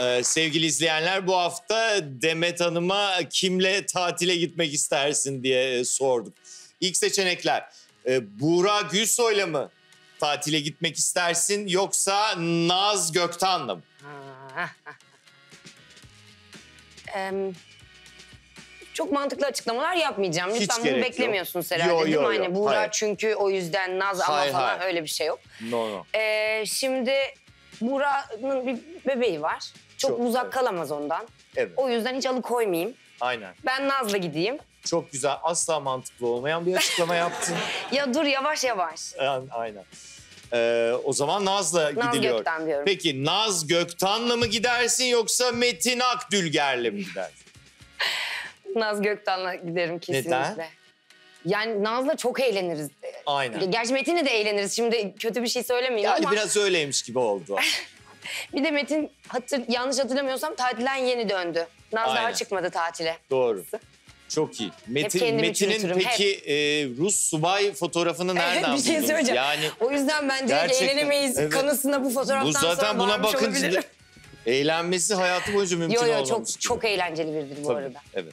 Ee, sevgili izleyenler bu hafta Demet Hanım'a kimle tatile gitmek istersin diye sorduk. İlk seçenekler e, Buğra Gülsoy'la mı tatile gitmek istersin yoksa Naz Göktan'la mı? Em, çok mantıklı açıklamalar yapmayacağım. Hiç Lütfen gerek bunu yok. beklemiyorsunuz herhalde Yo, değil yo, mi? yo. Hani Buğra Hayır. çünkü o yüzden Naz ama Hayır, falan hayır. öyle bir şey yok. No no. Ee, şimdi Buğra'nın bir bebeği var. Çok, Çok, uzak evet. kalamaz ondan. Evet O yüzden hiç alıkoymayayım. aynen. Ben Naz'la gideyim. Çok güzel asla mantıklı olmayan bir açıklama yaptın. Ya dur yavaş yavaş. Yani, aynen. Ee, o zaman Naz'la Naz gidiliyor. Gökten diyorum. Peki Naz Göktan'la mı gidersin yoksa Metin Akdülger'le mi gidersin? Naz Gökten'le giderim kesinlikle. Neden? Yani Naz'la çok eğleniriz. Aynen. Gerçi Metin'le de eğleniriz. Şimdi kötü bir şey söylemeyeyim Yani ama... biraz öyleymiş gibi oldu. Bir de Metin hatır, yanlış hatırlamıyorsam tatilden yeni döndü. Naz Aynen. daha çıkmadı tatile. Doğru. Çok iyi. Metin, kendimi Metin'in çürütürüm, peki e, Rus subay fotoğrafını nereden evet bir şey buldunuz? söyleyeceğim. Yani O yüzden bence Gerçekten, eğlenemeyiz evet. kanısına bu fotoğraftan bu zaten sonra buna varmış bakınca olabilirim. eğlenmesi hayatı boyunca mümkün Yo yo olmamış. çok gibi. çok eğlenceli biridir bu Tabii, arada. Evet.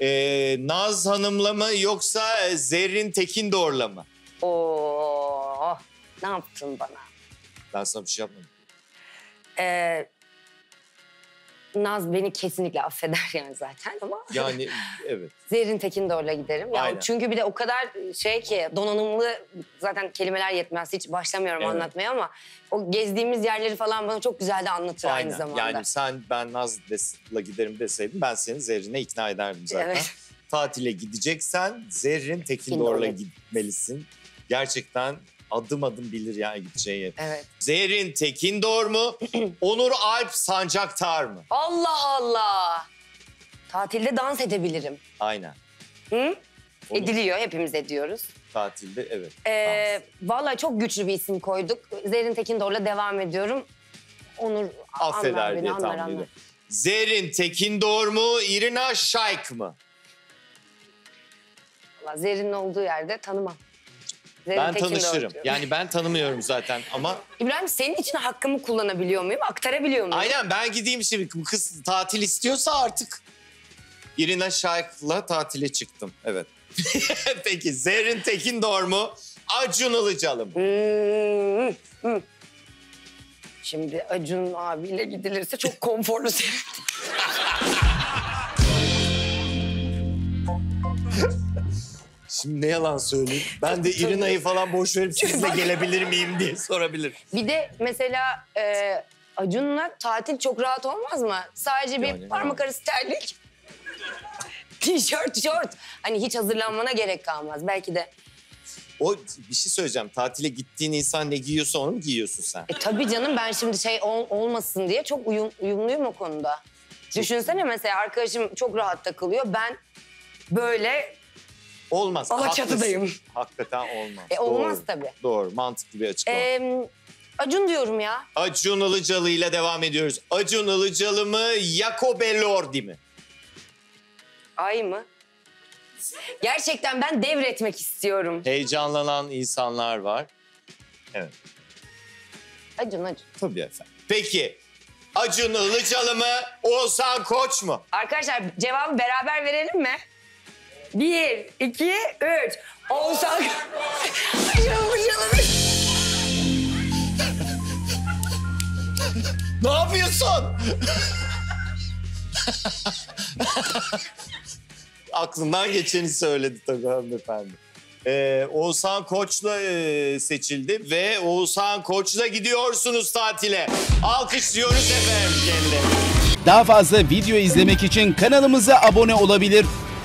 Ee, Naz Hanım'la mı yoksa e, Zerrin Tekindor'la mı? Oo, ne yaptın bana? Ben sana bir şey yapmadım. Ee, Naz beni kesinlikle affeder yani zaten ama Yani evet. Zerrin Tekindor'la giderim. Ya Aynen. çünkü bir de o kadar şey ki donanımlı zaten kelimeler yetmez. Hiç başlamıyorum Evet. anlatmaya ama o gezdiğimiz yerleri falan bana çok güzel de anlatır aynı Aynen. zamanda. Yani sen ben Naz'la giderim deseydin ben seni Zerrin'e ikna ederdim zaten. Evet. Tatile gideceksen Zerrin Tekindor'la Tekindor'la. gitmelisin. Gerçekten adım adım bilir yani gideceği yer. Evet. Zerrin Tekindor mu? Onur Alp Sancaktar mı? Allah Allah. Tatilde dans edebilirim. Aynen. Hı? Onur Ediliyor, hepimiz ediyoruz. tatilde evet. Ee, vallahi çok güçlü bir isim koyduk. Zerrin Tekindor'la devam ediyorum. Onur Affeder anlar beni, diye anlar, tahmin anlar. ediyorum. Zerrin Tekindor mu? Irina Shayk mı? Vallahi Zerrin'in olduğu yerde tanımam. Zerrin Ben Tekindor tanışırım. Yani ben tanımıyorum zaten ama İbrahim senin için hakkımı kullanabiliyor muyum? Aktarabiliyor muyum? aynen ben gideyim şimdi. Bu kız tatil istiyorsa artık. Irina Shayk'la tatile çıktım. Evet. Peki Zerrin Tekindor mu? Acun Ilıcalı mı? Hmm, hmm. Şimdi Acun abiyle gidilirse çok konforlu sevindim. Şimdi ne yalan söyleyeyim. Ben de Irina'yı falan boş verip sizle gelebilir miyim diye sorabilir. Bir de mesela e, Acun'la tatil çok rahat olmaz mı? Sadece bir Yani, parmak arası terlik. Tişört, şort. Hani hiç hazırlanmana gerek kalmaz. Belki de. O bir şey söyleyeceğim. Tatile gittiğin insan ne giyiyorsa onu mu giyiyorsun sen? E tabii canım ben şimdi şey ol- olmasın diye çok uyum, uyumluyum o konuda. Düşünsene mesela arkadaşım çok rahat takılıyor. Ben böyle Olmaz. Alaçatı'dayım. haklısın. Hakikaten olmaz. E, olmaz Doğru. tabii. Doğru. Mantıklı bir açıklama. e, Acun diyorum ya. Acun Ilıcalı ile devam ediyoruz. Acun Ilıcalı mı, Jacobe Lordi mi? Ay mı? Gerçekten ben devretmek istiyorum. Heyecanlanan insanlar var. Evet. Acun Acun. Tabii efendim. Peki Acun Ilıcalı mı, Oğuzhan Koç mu? Arkadaşlar cevabı beraber verelim mi? Bir, iki, üç. Oğuzhan... Acun Ilıcalı. Ne yapıyorsun? Aklından geçeni söyledi tabii hanımefendi. Ee, Oğuzhan Koç'la e, seçildi ve Oğuzhan Koç'la gidiyorsunuz tatile. Alkışlıyoruz efendim kendilerini. Daha fazla video izlemek için kanalımıza abone olabilir.